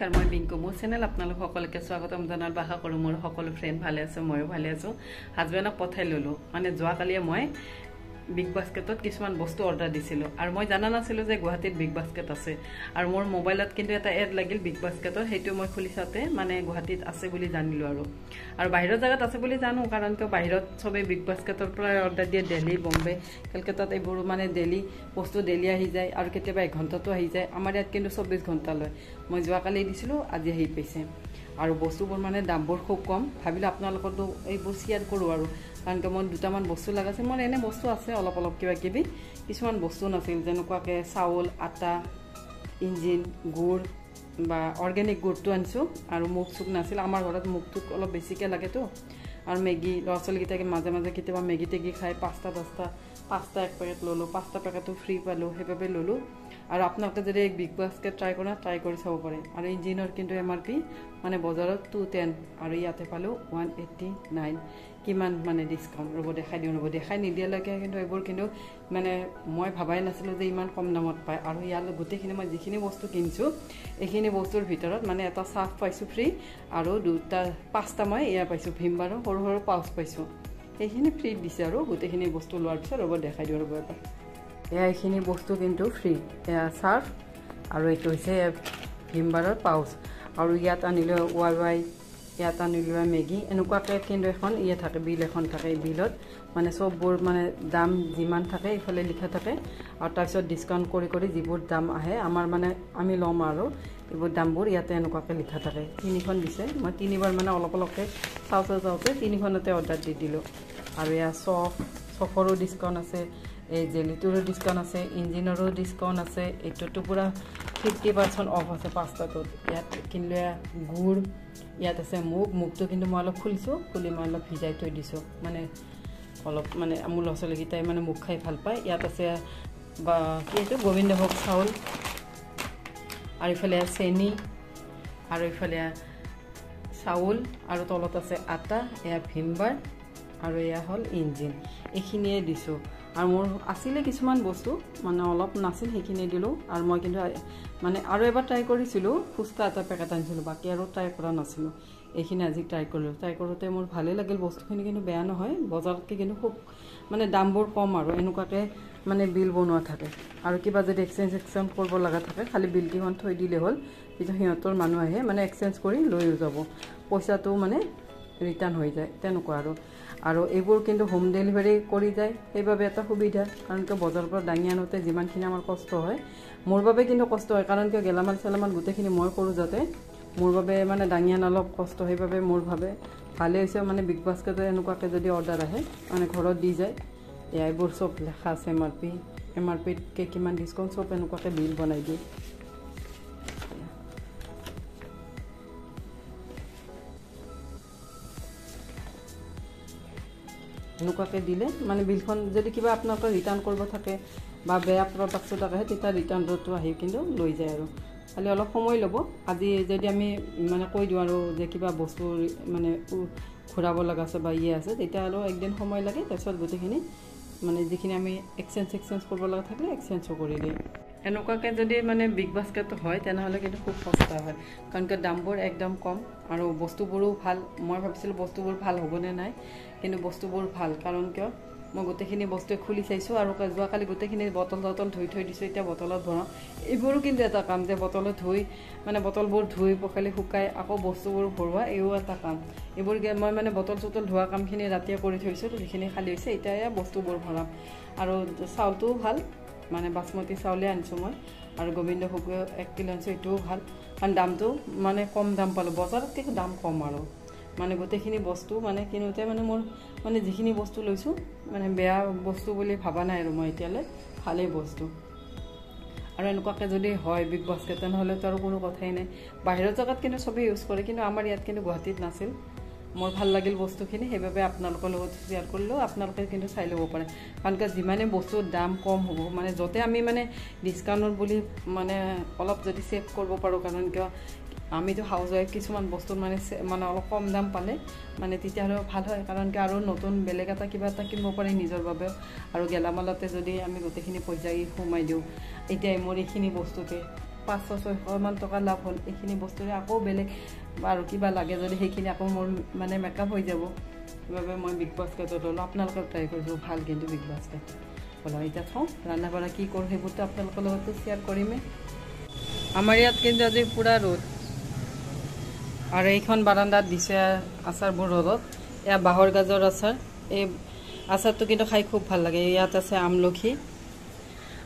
নমস্কাৰ মই বিংকু মোৰ চেনেল আপোনালোক সকলোকে স্বাগতম জনাল আশা কৰোঁ মোৰ সকলো ফ্ৰেণ্ড ভালে আছোঁ ময়ো ভালে আছোঁ। হাজবেণ্ডক পঠাই ল'লোঁ। মানে যোৱাকালিয়ে মই বিগ বাস্কেটত কিছুমান বস্তু অৰ্ডাৰ দিছিলোঁ। আৰু মই জনা নাছিলোঁ যে গুৱাহাটীত বিগ বাস্কেট আছে। আৰু মোৰ মোবাইলত কিন্তু এটা এড লাগিল বিগ বাস্কেটৰ সেইটো মই খুলি চাওঁতে মানে গুৱাহাটীত আছে বুলি জানিলোঁ আৰু। আৰু বাহিৰৰ জেগাত আছে বুলি জানো কাৰণ কিয় বাহিৰত চবেই বিগ বাস্কেটৰ পৰাই অৰ্ডাৰ দিয়ে দেলহি বম্বে কেলকাতাত এইবোৰ মানে ডেইলি বস্তু ডেইলি আহি যায় আৰু কেতিয়াবা এঘণ্টাতো আহি যায়। আমাৰ ইয়াত কিন্তু চৌব্বিছ ঘণ্টা লয়। মই যোৱাকালি দিছিলোঁ আজি আহি পাইছে। আৰু বস্তুবোৰ মানে দামবোৰ খুব কম। ভাবিলোঁ আপোনালোকতো এইবোৰ শ্বেয়াৰ কৰোঁ আৰু। কাৰণ কিয় মই দুটামান বস্তু লগাইছে। মোৰ এনে বস্তু আছে অলপ অলপ কিবা কিবি। কিছুমান বস্তু নাছিল যেনেকুৱাকৈ চাউল আটা ইঞ্জিন গুড় বা অৰ্গেনিক গুড়টো আনিছোঁ। আৰু মুখ চুক নাছিল। আমাৰ ঘৰত মুখটোক অলপ বেছিকৈ লাগেতো। আৰু মেগী ল'ৰা ছোৱালীকেইটাকে মাজে মাজে কেতিয়াবা মেগী টেগি খাই পাঁচটা পাঁচটা পাঁচটা এক পেকেট ল'লোঁ। পাঁচটা পেকেটো ফ্ৰী পালোঁ। সেইবাবে ল'লোঁ। আৰু আপোনালোকে যদি বিগ বাস্কেট ট্ৰাই কৰা ট্ৰাই কৰি চাব পাৰে আৰু ইঞ্জিনৰ কিন্তু এম আৰ পি মানে বজাৰত টু টেন আৰু ইয়াতে পালোঁ ওৱান এইট্টি নাইন কিমান মানে ডিছকাউণ্ট ৰ'ব দেখাই দিওঁ ৰ'ব দেখাই নিদিয়ালৈকে কিন্তু এইবোৰ কিন্তু মানে মই ভবাই নাছিলোঁ যে ইমান কম দামত পায়। আৰু ইয়ালৈ গোটেইখিনি মই যিখিনি বস্তু কিনিছোঁ এইখিনি বস্তুৰ ভিতৰত মানে এটা চাৰ্ফ পাইছোঁ ফ্ৰী আৰু দুটা পাঁচটা মই এয়া পাইছোঁ ভীমবাৰৰ সৰু সৰু পাউচ পাইছোঁ। সেইখিনি ফ্ৰী দিছে আৰু গোটেইখিনি বস্তু লোৱাৰ পিছত ৰ'ব দেখাই দিওঁ ৰ'ব এবাৰ। এয়া এইখিনি বস্তু কিন্তু ফ্ৰী এয়া চাৰ্ফ আৰু এইটো হৈছে ভীমবাৰৰ পাউচ আৰু ইয়াত আনিলে ৱাই ৱাই ইয়াত আনিলোঁ মেগী এনেকুৱাকৈ কিন্তু এখন ইয়ে থাকে বিল এখন থাকে বিলত। মানে চববোৰ মানে দাম যিমান থাকে এইফালে লিখা থাকে আৰু তাৰপিছত ডিছকাউণ্ট কৰি কৰি যিবোৰ দাম আহে আমাৰ মানে আমি ল'ম আৰু এইবোৰ দামবোৰ ইয়াতে এনেকুৱাকৈ লিখা থাকে। তিনিখন দিছে মই তিনিবাৰ মানে অলপ অলপকৈ চাওঁতে চাওঁতে তিনিখনতে অৰ্ডাৰ দি দিলোঁ। আৰু এয়া চফ চফৰো ডিছকাউণ্ট আছে। এই জেলিটোৰো ডিছকাউণ্ট আছে ইঞ্জিনৰো ডিছকাউণ্ট আছে এইটোতো পূৰা ফিফটি পাৰ্চেণ্ট অফ আছে পাঁচটাটোত। ইয়াত কিনিলে গুড় ইয়াত আছে মুগ মুগটো কিন্তু মই অলপ খুলিছোঁ খুলি মই অলপ ভিজাই থৈ দিছোঁ। মানে অলপ মানে মোৰ ল'ৰা ছোৱালীকেইটাই মানে মুগ খাই ভাল পায়। ইয়াত আছে বা কি এইটো গোবিন্দভোগ চাউল আৰু ইফালে চেনি আৰু ইফালে চাউল আৰু তলত আছে আটা এয়া ভীমবাৰ আৰু এয়া হ'ল ইঞ্জিন। এইখিনিয়ে দিছোঁ। আৰু মোৰ আছিলে কিছুমান বস্তু মানে অলপ নাছিল সেইখিনি দিলোঁ আৰু মই কিন্তু মানে আৰু এবাৰ ট্ৰাই কৰিছিলোঁ ফুচকা এটা পেকেট আনিছিলোঁ বাকী আৰু ট্ৰাই কৰা নাছিলোঁ। এইখিনি আজি ট্ৰাই কৰিলোঁ। ট্ৰাই কৰোঁতে মোৰ ভালেই লাগিল বস্তুখিনি কিন্তু বেয়া নহয় বজাৰতকৈ কিন্তু খুব মানে দামবোৰ কম আৰু এনেকুৱাকৈ মানে বিল বনোৱা থাকে। আৰু কিবা যদি এক্সেঞ্জ এক্সেঞ্জ কৰিব লগা থাকে খালি বিলকেইখন থৈ দিলে হ'ল তেতিয়া সিহঁতৰ মানুহ আহে মানে এক্সেঞ্জ কৰি লৈও যাব। পইচাটো মানে ৰিটাৰ্ণ হৈ যায় তেনেকুৱা আৰু। আৰু এইবোৰ কিন্তু হোম ডেলিভাৰী কৰি যায়। সেইবাবে এটা সুবিধা কাৰণ কিয় বজাৰৰ পৰা দাঙি আনোতে যিমানখিনি আমাৰ কষ্ট হয় মোৰ বাবে কিন্তু কষ্ট হয় কাৰণ কিয় গেলামাল চেলামাল গোটেইখিনি মই কৰোঁ যাতে। মোৰ বাবে মানে দাঙি আনা অলপ কষ্ট সেইবাবে মোৰ ভাবে ভালেই হৈছে মানে বিগ বাস্কেটে এনেকুৱাকৈ যদি অৰ্ডাৰ আহে মানে ঘৰত দি যায়। এয়া এইবোৰ চব লেখা আছে M R P M R পিতকৈ কিমান ডিছকাউণ্ট চব এনেকুৱাকৈ বিল বনাই দিয়ে। এনেকুৱাকৈ দিলে। মানে বিলখন যদি কিবা আপোনালোকৰ ৰিটাৰ্ণ কৰিব থাকে বা বেয়া প্ৰডাক্ট চডাক্ট আহে তেতিয়া ৰিটাৰ্ণটো আহি কিন্তু লৈ যায় আৰু। খালি অলপ সময় ল'ব। আজি যদি আমি মানে কৈ দিওঁ আৰু যে কিবা বস্তু মানে ঘূৰাব লগা আছে বা ইয়ে আছে তেতিয়া আৰু একদিন সময় লাগে। তাৰপিছত গোটেইখিনি মানে যিখিনি আমি এক্সেঞ্জ চেক্সেঞ্জ কৰিব লগা থাকিলে এক্সেঞ্জো কৰি দিয়ে এনেকুৱাকৈ যদি মানে বিগ বাস্কেট হয় তেনেহ'লে কিন্তু খুব সস্তা হয়। কাৰণ কিয় দামবোৰ একদম কম আৰু বস্তুবোৰো ভাল। মই ভাবিছিলোঁ বস্তুবোৰ ভাল হ'বনে নাই। কিন্তু বস্তুবোৰ ভাল কাৰণ কিয়? মই গোটেইখিনি বস্তুৱে খুলি চাইছোঁ আৰু যোৱাকালি গোটেইখিনি বটল চটল ধুই থৈ দিছোঁ এতিয়া বটলত ভৰাওঁ। এইবোৰো কিন্তু এটা কাম যে বটলত ধুই মানে বটলবোৰ ধুই পখালি শুকাই আকৌ বস্তুবোৰ ভৰোৱা এইও এটা কাম। এইবোৰ মই মানে বটল চটল ধোৱা কামখিনি ৰাতিয়ে কৰি থৈছোঁ যিখিনি খালী হৈছে এতিয়া বস্তুবোৰ ভৰাম। আৰু চাউলটোও ভাল মানে বাচমতি চাউলে আনিছোঁ মই আৰু গোবিন্দ ভোগ এক কিলো আনিছোঁ এইটোও ভাল। কাৰণ দামটো মানে কম দাম পালোঁ বজাৰতকৈ দাম কম আৰু। মানে গোটেইখিনি বস্তু মানে কিনোতে মানে মোৰ মানে যিখিনি বস্তু লৈছোঁ মানে বেয়া বস্তু বুলি ভবা নাই আৰু মই এতিয়ালৈ ভালেই বস্তু। আৰু এনেকুৱাকৈ যদি হয় বিগ বাস্কেট তেনেহ'লেতো আৰু কোনো কথাই নাই। বাহিৰৰ জেগাত কিন্তু চবেই ইউজ কৰে কিন্তু আমাৰ ইয়াত কিন্তু গুৱাহাটীত নাছিল। মোৰ ভাল লাগিল বস্তুখিনি সেইবাবে আপোনালোকৰ লগত শ্বেয়াৰ কৰিলেও আপোনালোকে কিন্তু চাই ল'ব পাৰে। কাৰণ কিয় যিমানে বস্তুৰ দাম কম হ'ব মানে য'তে আমি মানে ডিছকাউণ্টত বুলি মানে অলপ যদি ছেভ কৰিব পাৰোঁ কাৰণ কিয় আমিতো হাউচ ৱাইফ কিছুমান বস্তুত মানে মানে অলপ কম দাম পালে মানে তেতিয়াহ'লে ভাল হয়। কাৰণ কি আৰু নতুন বেলেগ এটা কিবা এটা কিনিব পাৰি নিজৰ বাবেও আৰু গেলামালতে যদি আমি গোটেইখিনি পইচা সোমাই দিওঁ এতিয়া মোৰ এইখিনি বস্তুতে পাঁচশ ছয়শমান টকা লাভ হ'ল। এইখিনি বস্তুৰে আকৌ বেলেগ আৰু কিবা লাগে যদি সেইখিনি আকৌ মোৰ মানে মেকআপ হৈ যাব। সেইবাবে মই বিগ বাস্কেটত ল'লোঁ। আপোনালোকক ট্ৰাই কৰিছোঁ ভাল কিন্তু বিগ বাস্কেট ব'লা এতিয়া থওঁ ৰান্ধা বাঢ়া কি কৰোঁ সেইবোৰতো আপোনালোকৰ লগতো শ্বেয়াৰ কৰিমেই। আমাৰ ইয়াত কিন্তু আজি পূৰা ৰ'দ। আৰু এইখন বাৰাণ্ডাত দিছে আচাৰবোৰ ৰ'দত। এয়া বাঁহৰ গাজৰ আচাৰ। এই আচাৰটো কিন্তু খাই খুব ভাল লাগে। ইয়াত আছে আমলখি।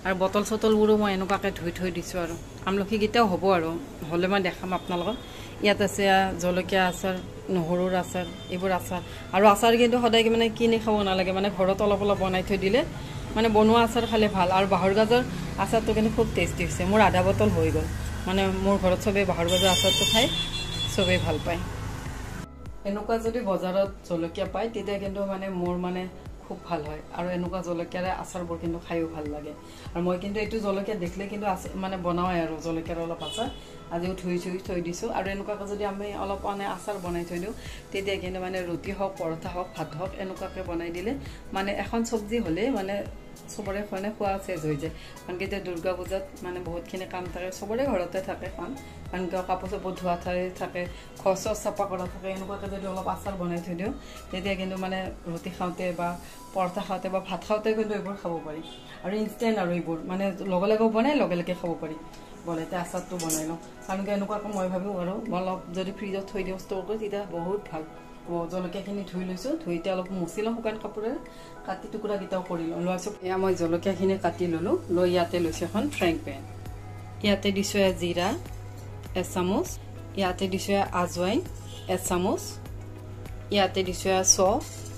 আৰু বটল চটলবোৰো মই এনেকুৱাকৈ ধুই থৈ দিছোঁ আৰু। আমলখিকেইটাও হ'ব আৰু। হ'লে মই দেখাম আপোনালোকক। ইয়াত আছে জলকীয়া আচাৰ নহৰুৰ আচাৰ এইবোৰ আচাৰ। আৰু আচাৰ কিন্তু সদায় মানে কিনি খাব নালাগে। মানে ঘৰত অলপ অলপ বনাই থৈ দিলে মানে বনোৱা আচাৰ খালে ভাল। আৰু বাঁহৰ গাজৰ আচাৰটো কিন্তু খুব টেষ্টি হৈছে। মোৰ আধা বটল হৈ গ'ল। মানে মোৰ ঘৰত চবেই বাঁহৰ গাজৰ আচাৰটো খাই চবেই ভাল পায়। এনেকুৱা যদি বজাৰত জলকীয়া পায় তেতিয়া কিন্তু মানে মোৰ মানে খুব ভাল হয়। আৰু এনেকুৱা জলকীয়াৰে আচাৰবোৰ কিন্তু খায়ো ভাল লাগে। আৰু মই কিন্তু এইটো জলকীয়া দেখিলে কিন্তু মানে বনাওঁৱে আৰু জলকীয়াৰ অলপ আচাৰ। আজিও ধুই ধুই থৈ দিছোঁ। আৰু এনেকুৱাকৈ যদি আমি অলপ মানে আচাৰ বনাই থৈ দিওঁ তেতিয়া কিন্তু মানে ৰুটি হওক পৰঠা হওক ভাত হওক এনেকুৱাকৈ বনাই দিলে মানে এখন চব্জি হ'লেই মানে চবৰে মানে খোৱা চেজ হৈ যায় কাৰণ কি এতিয়া দুৰ্গা পূজাত মানে বহুতখিনি কাম থাকে চবৰে ঘৰতে থাকে কাম কাৰণ কিয় কাপোৰ চাপোৰ ধোৱা ঠাই থাকে ঘৰ চৰ চাফা কৰা থাকে এনেকুৱাকৈ যদি অলপ আচাৰ বনাই থৈ দিওঁ তেতিয়া কিন্তু মানে ৰুটি খাওঁতে বা পৰঠা খাওঁতে বা ভাত খাওঁতে কিন্তু এইবোৰ খাব পাৰি। আৰু ইনষ্টেণ্ট আৰু এইবোৰ মানে লগে লগে বনাই লগে লগে খাব পাৰি। বনাইতে আচাৰটো বনাই লওঁ। কাৰণ কি এনেকুৱাকৈ মই ভাবোঁ আৰু অলপ যদি ফ্ৰিজত থৈ দিওঁ ষ্ট'ৰ কৰি তেতিয়া বহুত ভাল। জলকীয়াখিনি ধুই লৈছোঁ। ধুই এতিয়া অলপ মুচি লওঁ শুকান কাপোৰেৰে কাটি টুকুৰাকেইটাও কৰি লওঁ। লোৱাৰ পিছত এয়া মই জলকীয়াখিনি কাটি ল'লোঁ। লৈ ইয়াতে লৈছোঁ এখন ফ্ৰাইং পেন ইয়াতে দিছোঁ এয়া জিৰা এচামুচ। ইয়াতে দিছোঁ এয়া আজৱাইন এচামুচ। ইয়াতে দিছোঁ এয়া চ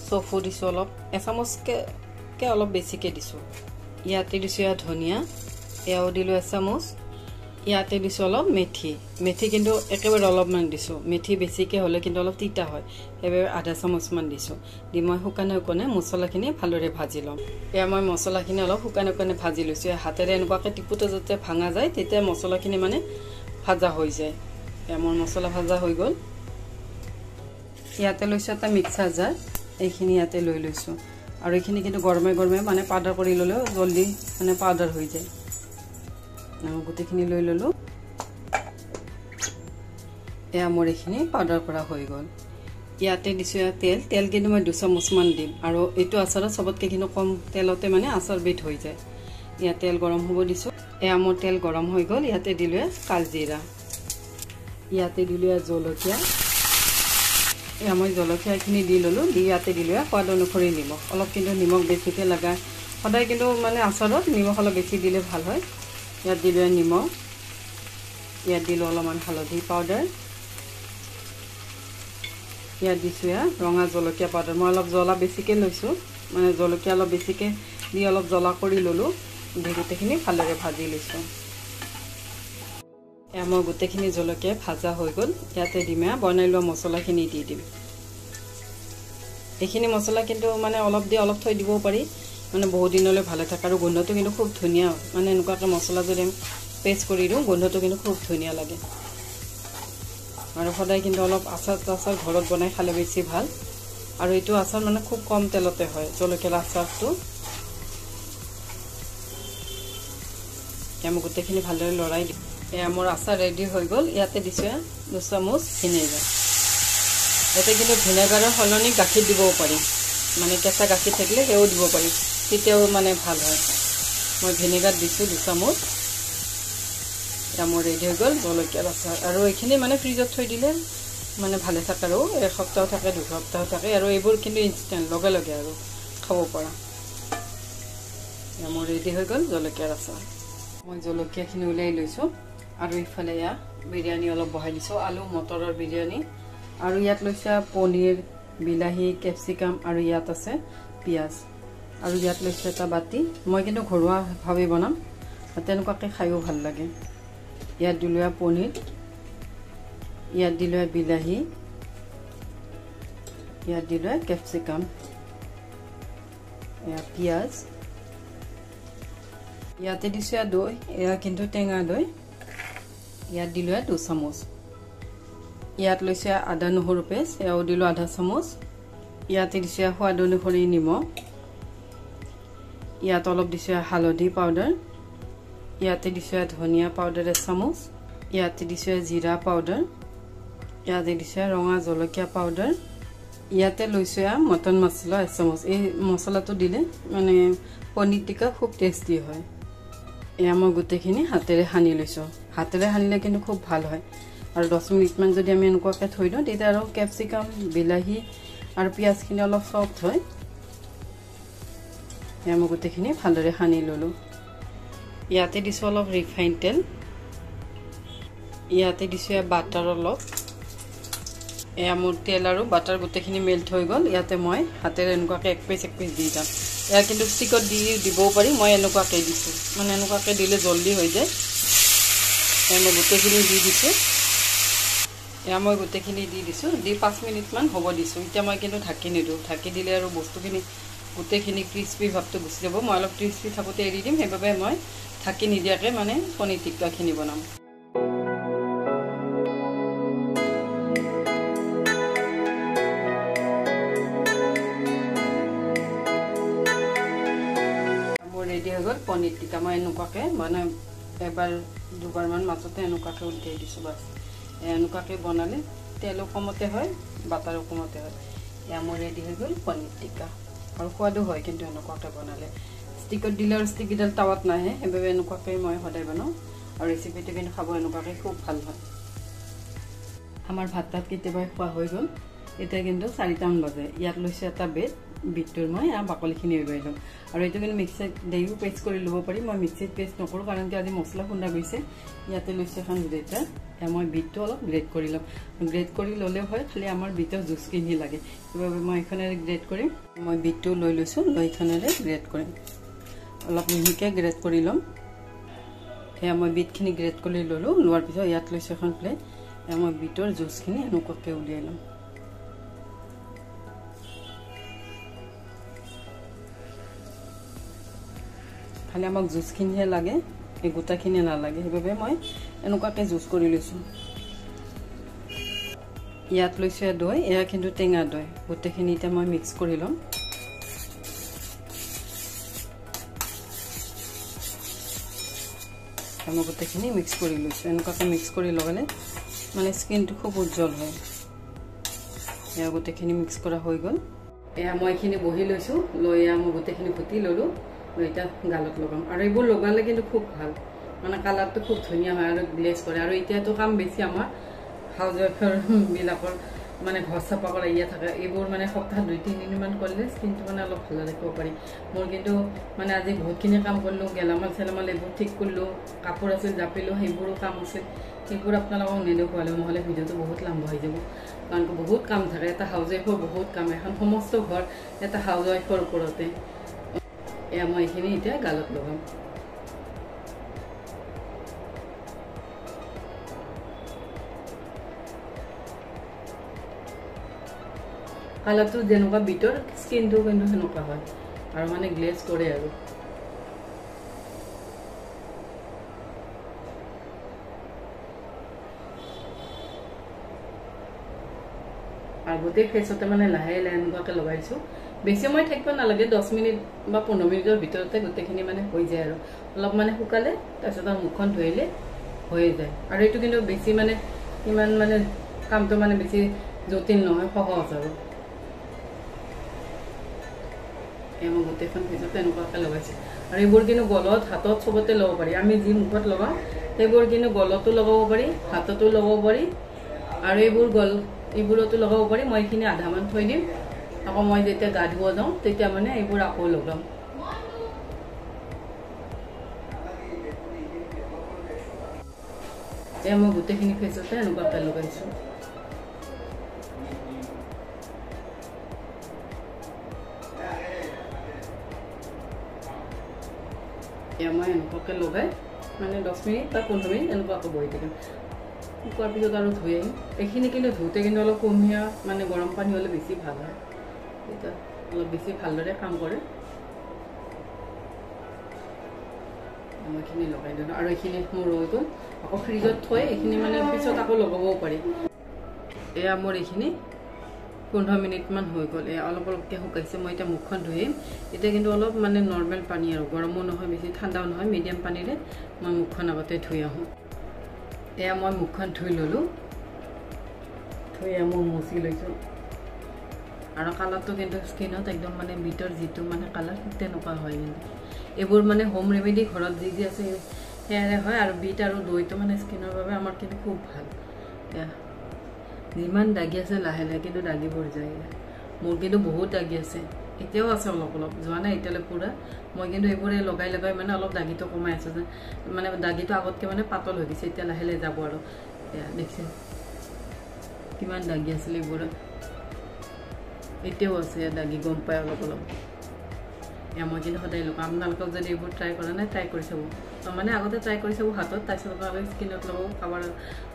চফু দিছোঁ অলপ। এচামুচকৈ অলপ বেছিকৈ দিছোঁ। ইয়াতে দিছোঁ এয়া ধনিয়া। এয়াও দিলোঁ এচামুচ। ইয়াতে দিছোঁ অলপ মেথি। মেথি কিন্তু একেবাৰে অলপমান দিছোঁ। মেথি বেছিকৈ হ'লে কিন্তু অলপ তিতা হয়। সেইবাবে আধা চামুচমান দিছোঁ। দি মই শুকানে শুকানে মছলাখিনি ভালদৰে ভাজি ল'ম। এয়া মই মছলাখিনি অলপ শুকানে শুকানে ভাজি লৈছোঁ। হাতেৰে এনেকুৱাকৈ টিপুতে যাতে ভাঙা যায় তেতিয়া মছলাখিনি মানে ভাজা হৈ যায়। এয়া মোৰ মছলা ভাজা হৈ গ'ল। ইয়াতে লৈছোঁ এটা মিক্সাৰ জাৰ। এইখিনি ইয়াতে লৈ লৈছোঁ। আৰু এইখিনি কিন্তু গৰমে গৰমে মানে পাউডাৰ কৰি ল'লেও জল্দি মানে পাউডাৰ হৈ যায়। গোটেইখিনি লৈ ল'লোঁ। এয়া মোৰ এইখিনি পাউডাৰ কৰা হৈ গ'ল। ইয়াতে দিছোঁ এয়া তেল। তেল কিন্তু মই দুচামুচমান দিম আৰু এইটো আচাৰত চবতকৈ কিন্তু কম তেলতে মানে আচাৰ বিধ হৈ যায়। ইয়াত তেল গৰম হ'ব দিছোঁ। এয়া মোৰ তেল গৰম হৈ গ'ল। ইয়াতে দিলোঁ কালজিৰা। ইয়াতে দিলোঁ জলকীয়া। এয়া মই জলকীয়াখিনি দি ল'লোঁ। দি ইয়াতে দিলোঁ সোৱাদ অনুসৰি নিমখ। অলপ কিন্তু নিমখ বেছিকৈ লগা। সদায় কিন্তু মানে আচাৰত নিমখ অলপ বেছি দিলে ভাল হয়। ইয়াত দিলোঁ নিমখ। ইয়াত দিলোঁ অলপমান হালধি পাউডাৰ ইয়াত দিছোঁ এয়া ৰঙা জলকীয়া পাউডাৰ মই অলপ জ্বলা বেছিকৈ লৈছোঁ। মানে জলকীয়া অলপ বেছিকৈ দি অলপ জ্বলা কৰি ল'লোঁ। দি গোটেইখিনি ভালদৰে ভাজি লৈছোঁ। এয়া মই গোটেইখিনি জলকীয়া ভাজা হৈ গ'ল। ইয়াতে দিম এয়া বনাই লোৱা মছলাখিনি দি দিম। এইখিনি মছলা কিন্তু মানে অলপ দি অলপ থৈ দিবও পাৰি। মানে বহুত দিনলৈ ভালে থাকে আৰু গোন্ধটো কিন্তু খুব ধুনীয়া মানে এনেকুৱাকৈ মছলা যদি পেষ্ট কৰি দিওঁ গোন্ধটো কিন্তু খুব ধুনীয়া লাগে। আৰু সদায় কিন্তু অলপ আচাৰ তাচাৰ ঘৰত বনাই খালে বেছি ভাল। আৰু এইটো আচাৰ মানে খুব কম তেলতে হয় জলকীয়াৰ আচাৰটো। এতিয়া মই গোটেইখিনি ভালদৰে লৰাই দিম। এয়া মোৰ আচাৰ ৰেডি হৈ গ'ল ইয়াতে দিছোঁ দুচামুচ ভিনেগাৰ। ইয়াতে কিন্তু ভিনেগাৰৰ সলনি গাখীৰ দিবও পাৰি। মানে কেঁচা গাখীৰ থাকিলে সেয়াও দিব পাৰি। তেতিয়াও মানে ভাল হয়। মই ভিনেগাৰ দিছোঁ দুচামুচ। এতিয়া মোৰ ৰেডি হৈ গ'ল জলকীয়াৰ আচাৰ আৰু এইখিনি মানে ফ্ৰিজত থৈ দিলে মানে ভালে থাকে আৰু। এসপ্তাহ থাকে দুসপ্তাহ থাকে আৰু এইবোৰ কিন্তু ইনষ্টেণ্ট লগে লগে আৰু খাব পৰা। এতিয়া মোৰ ৰেডি হৈ গ'ল জলকীয়াৰ আচাৰ মই জলকীয়াখিনি উলিয়াই লৈছোঁ। আৰু ইফালে এয়া বিৰিয়ানী অলপ বহাই দিছোঁ আলু মটৰৰ বিৰিয়ানী। আৰু ইয়াত লৈছে পনীৰ বিলাহী কেপচিকাম আৰু ইয়াত আছে পিঁয়াজ। আৰু ইয়াত লৈছে এটা বাতি। মই কিন্তু ঘৰুৱাভাৱে বনাম। তেনেকুৱাকৈ খায়ো ভাল লাগে। ইয়াত দিলোঁ পনীৰ। ইয়াত দিলোঁ বিলাহী। ইয়াত দিলোঁ কেপচিকাম। এয়া পিঁয়াজ। ইয়াতে দিছোঁ দৈ। এয়া কিন্তু টেঙা দৈ। ইয়াত দিলোঁ দুচামুচ। ইয়াত লৈছে আদা নহৰু পেষ্ট। এয়াও দিলোঁ আধা চামুচ। ইয়াতে দিছোঁ সোৱাদ অনুসৰি নিমখ। ইয়াত অলপ দিছোঁ হালধি পাউডাৰ ইয়াতে দিছোঁ ধনিয়া পাউডাৰ এচামুচ ইয়াতে দিছোঁ জিৰা পাউডাৰ ইয়াতে দিছোঁ ৰঙা জলকীয়া পাউডাৰ ইয়াতে লৈছোঁ মটন মছলা এচামুচ। এই মছলাটো দিলে মানে পনীৰ টিকা খুব টেষ্টি হয়। এয়া মই গোটেইখিনি হাতেৰে সানি লৈছোঁ। হাতেৰে সানিলে কিন্তু খুব ভাল হয়। আৰু দহ মিনিটমান যদি আমি এনেকুৱাকৈ থৈ দিওঁ তেতিয়া আৰু কেপচিকাম বিলাহী আৰু পিঁয়াজখিনি অলপ চফ্ট হয়। এয়া মই গোটেইখিনি ভালদৰে সানি ল'লোঁ। ইয়াতে দিছোঁ অলপ ৰিফাইন তেল। ইয়াতে দিছোঁ এয়া বাটাৰ অলপ। এয়া মোৰ তেল আৰু বাটাৰ গোটেইখিনি মেল্ট হৈ গ'ল। ইয়াতে মই হাতেৰে এনেকুৱাকৈ এক পিচ এক পিচ দি যাম এয়া কিন্তু ষ্টিকত দি দিবও পাৰি মই এনেকুৱাকৈ দিছোঁ। মানে এনেকুৱাকৈ দিলে জল্দি হৈ যায়। এয়া মই গোটেইখিনি দি দিছোঁ। এয়া মই গোটেইখিনি দি দিছোঁ। দি পাঁচ মিনিটমান হ'ব দিছোঁ। এতিয়া মই কিন্তু ঢাকি নিদিওঁ। ঢাকি দিলে আৰু বস্তুখিনি গোটেইখিনি ক্ৰিস্পি ভাৱটো গুচি যাব। মই অলপ ক্ৰিস্পি থাকোঁতে এৰি দিম সেইবাবে মই ঢাকি নিদিয়াকৈ মানে পনীৰ টিক্কাখিনি বনাম। মোৰ ৰেডি হৈ গ'ল পনীৰ টিকা মই এনেকুৱাকৈ মানে এবাৰ দুবাৰমান মাজতে এনেকুৱাকৈ উলিয়াই দিছোঁ বাছ। এনেকুৱাকৈ বনালে তেলো কমতে হয় বাটাৰো কমতে হয়। এয়া মোৰ ৰেডি হৈ গ'ল পনীৰ টিকা আৰু সোৱাদো হয় কিন্তু এনেকুৱাকৈ বনালে। ষ্টিকত দিলে আৰু ষ্টিককেইডাল টাৱাত নাহে সেইবাবে এনেকুৱাকৈ মই সদায় বনাওঁ। আৰু ৰেচিপিটো কিন্তু খাব এনেকুৱাকৈ খুব ভাল হয়। আমাৰ ভাত তাত কেতিয়াবাই খোৱা হৈ গ'ল। এতিয়া কিন্তু চাৰিটামান বাজে। ইয়াত লৈছোঁ এটা বেড বিটটোৰ মই বাকলিখিনি এৰুৱাই ল'ম। আৰু এইটো কিন্তু মিক্সিত দেৰিও পেষ্ট কৰি ল'ব পাৰি। মই মিক্সিত পেষ্ট নকৰোঁ কাৰণ কি আজি মছলা খুন্দা গৈছে। ইয়াতে লৈছোঁ এখন গ্ৰেটাৰ এতিয়া মই বিটটো অলপ গ্ৰেড কৰি ল'ম। গ্ৰেড কৰি ল'লেও হয় খালি আমাৰ বিটৰ জুচখিনি লাগে। সেইবাবে মই এইখনেৰে গ্ৰেড কৰিম। মই বিটটো লৈ লৈছোঁ লৈ এইখনেৰে গ্ৰেড কৰিম। অলপ মিহিকৈ গ্ৰেড কৰি ল'ম। সেয়া মই বিটখিনি গ্ৰেড কৰি ল'লোঁ। লোৱাৰ পিছত ইয়াত লৈছোঁ এখন প্লেট এয়া মই বিটৰ জুচখিনি এনেকুৱাকৈ উলিয়াই ল'ম। খালি আমাক জুচখিনিহে লাগে এই গোটাখিনি নালাগে। সেইবাবে মই এনেকুৱাকৈ জুচ কৰি লৈছোঁ। ইয়াত লৈছোঁ দৈ এয়া কিন্তু টেঙা দৈ। গোটেইখিনি এতিয়া মই মিক্স কৰি ল'ম। মই গোটেইখিনি মিক্স কৰি লৈছোঁ। এনেকুৱাকৈ মিক্স কৰি লগালে মানে স্কিনটো খুব উজ্জ্বল হয়। এয়া গোটেইখিনি মিক্স কৰা হৈ গ'ল। এয়া মই এইখিনি বহি লৈছোঁ। লৈ এয়া মই গোটেইখিনি ফুটি ল'লোঁ। এতিয়া গালত লগাম। আৰু এইবোৰ লগালে কিন্তু খুব ভাল। মানে কালাৰটো খুব ধুনীয়া হয় আৰু গ্লেজ কৰে। আৰু এতিয়াতো কাম বেছি আমাৰ হাউচ ৱাইফৰবিলাকৰ মানে ঘৰ চাফা কৰা ইয়া থাকে। এইবোৰ মানে সপ্তাহত দুই তিনিদিনমান কৰিলে স্কিনটো মানে অলপ ভালে ৰাখিব পাৰি। মোৰ কিন্তু মানে আজি বহুতখিনি কাম কৰিলোঁ গেলামাল চেলামাল এইবোৰ ঠিক কৰিলোঁ কাপোৰ আছিল জাপিলোঁ সেইবোৰো কাম আছিল। সেইবোৰ আপোনালোকক নেদেখুৱালোঁ নহ'লে ভিডিঅ'টো বহুত লাম্বা হৈ যাব। কাৰণ বহুত কাম থাকে। এটা হাউচ ৱাইফৰ বহুত কাম। এখন সমস্ত ঘৰ এটা হাউচ ৱাইফৰ ওপৰতে। এয়া মই এইখিনি এতিয়া গালত লগাম কালাৰটো যেনেকুৱা বিটৰ স্কিনটো কিন্তু সেনেকুৱা হয় আৰু মানে গ্লেজ কৰে আৰু গোটেই ফেচতে মানে লাহে লাহে এনেকুৱাকৈ লগাইছোঁ বেছি সময় থাকিব নালাগে দহ মিনিট বা পোন্ধৰ মিনিটৰ ভিতৰতে গোটেইখিনি মানে হৈ যায় আৰু। অলপ মানে শুকালে তাৰপিছত আৰু মুখখন ধুইলে হৈয়ে যায়। আৰু এইটো কিন্তু বেছি মানে ইমান মানে কামটো মানে বেছি জটিল নহয় সহজ আৰু। মই গোটেইখন ফেচতে এনেকুৱাকৈ লগাইছোঁ। আৰু এইবোৰ কিন্তু গলত হাতত চবতে ল'ব পাৰি। আমি যি মুখত লগাওঁ সেইবোৰ কিন্তু গলতো লগাব পাৰি হাততো লগাব পাৰি। আৰু এইবোৰ গল এইবোৰতো লগাব পাৰি। মই এইখিনি আধামান থৈ দিম। আকৌ মই যেতিয়া গা ধুব যাওঁ তেতিয়া মানে এইবোৰ আকৌ লগাম এয়া মই গোটেইখিনি ফেচতে এনেকুৱাকৈ লগাইছোঁ এয়া মই এনেকুৱাকৈ লগাই মানে দহ মিনিট বা পোন্ধৰ মিনিট এনেকুৱাকৈ বহি থাকিম শুকোৱাৰ পিছত আৰু ধুই আহিম এইখিনি কিন্তু ধুওঁতে কিন্তু অলপ কুহুমীয়া মানে গৰম পানী হ'লে বেছি ভাল হয় অলপ বেছি ভালদৰে কাম কৰে। এইখিনি লগাই দিলোঁ আৰু এইখিনি মোৰ ৰৈ গ'ল আকৌ ফ্ৰিজত থৈ এইখিনি মানে পিছত আকৌ লগাবও পাৰি। এয়া মোৰ এইখিনি পোন্ধৰ মিনিটমান হৈ গ'ল। এয়া অলপ অলপকৈ শুকাইছে মই এতিয়া মুখখন ধুইম। এতিয়া কিন্তু অলপ মানে নৰ্মেল পানী আৰু গৰমো নহয় বেছি ঠাণ্ডাও নহয় মিডিয়াম পানীৰে মই মুখখন আগতে ধুই আহোঁ। এয়া মই মুখখন ধুই ল'লোঁ। ধুই এয়া মই মুচি লৈছোঁ। আৰু কালাৰটো কিন্তু স্কিনত একদম মানে বিটৰ যিটো মানে কালাৰ তেনেকুৱা হয় কিন্তু। এইবোৰ মানে হোম ৰেমেডি ঘৰত যি যি আছে সেয়াৰে হয় আৰু বিট আৰু দৈটো মানে স্কিনৰ বাবে আমাৰ কিন্তু খুব ভাল। এয়া যিমান দাগি আছে লাহে লাহে কিন্তু দাগিবোৰ যায়। মোৰ কিন্তু বহুত দাগি আছে। এতিয়াও আছে অলপ অলপ যোৱা নাই এতিয়ালৈ পূৰা। মই কিন্তু এইবোৰে লগাই লগাই মানে অলপ দাগিটো কমাই আছোঁ যে মানে দাগিটো আগতকৈ মানে পাতল হৈ গৈছে এতিয়া লাহে লাহে যাব আৰু। এয়া দেখিছে কিমান দাগি আছিলে এইবোৰত। এতিয়াও আছে দাগি গম পায় অলপ অলপ। এয়া মই কিন্তু সদায় লগাওঁ আপোনালোকক যদি এইবোৰ ট্ৰাই কৰা নাই ট্ৰাই কৰি চাব। মানে আগতে ট্ৰাই কৰি চাব হাতত তাৰপিছত আপোনালোকে স্কিনত ল'ব কাৰোবাৰ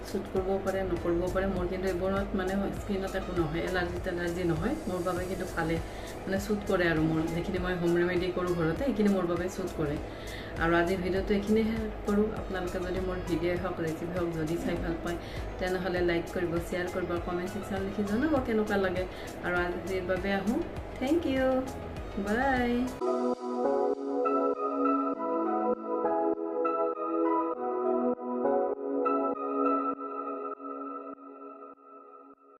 শ্বুট কৰিবও পাৰে নকৰিবও পাৰে মোৰ কিন্তু এইবোৰত মানে স্কিনত একো নহয় এলাৰ্জি টেলাৰ্জি নহয় মোৰ বাবে কিন্তু ভালে। মানে শ্বুট কৰে আৰু মোৰ যিখিনি মই হোম ৰেমেডি কৰোঁ ঘৰতে সেইখিনি মোৰ বাবে শ্বুট কৰে। আৰু আজিৰ ভিডিঅ'টো এইখিনিহে কৰোঁ আপোনালোকে যদি মোৰ ভিডিঅ'ই হওক ৰেচিপি হওক যদি চাই ভাল পায় তেনেহ'লে লাইক কৰিব শ্বেয়াৰ কৰিব কমেণ্ট ছেকশ্যন লিখি জনাব কেনেকুৱা লাগে। আৰু আজিৰ বাবে আহোঁ থেংক ইউ বাই